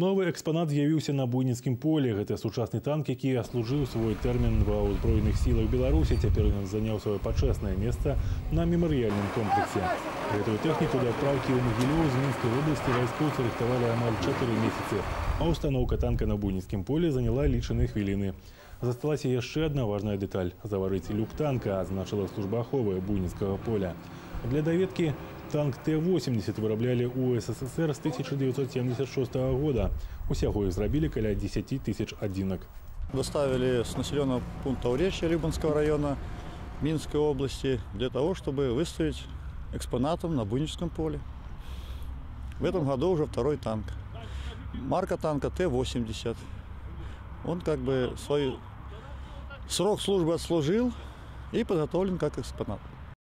Новы экспанат з'явіўся на буйніцкім полі. Гэта сучасны танк, які служыў свой тэрмін ва ўзброеных сілах Беларусі. Цяпер ён заняў сваё пачэснае месца на мемарыяльным комплексе. Гэтую тэхніку да адпраўкі ў Магілёў з мінскай вобласці вайскоўцы рыхтавалі амаль 4 месяцы, а ўстаноўка танка на буйніцкім полі заняла лічаныя хвіліны. Засталася яшчэ адна важная дэталь. Заварыць люк танка азначыла служба аховы буйніцкага поля. Для даведкі танк Т-80 выраблялі ў СССР з 1976 года. Усяго іх зрабілі каля 10 тысяч адзінак. Доставили с населенного пункта Уречья Любанского района Минской области для того, чтобы выставить экспонатом на Буйническом поле. В этом году уже второй танк. Марка танка Т-80. Он как бы свой срок службы отслужил и подготовлен как экспонат.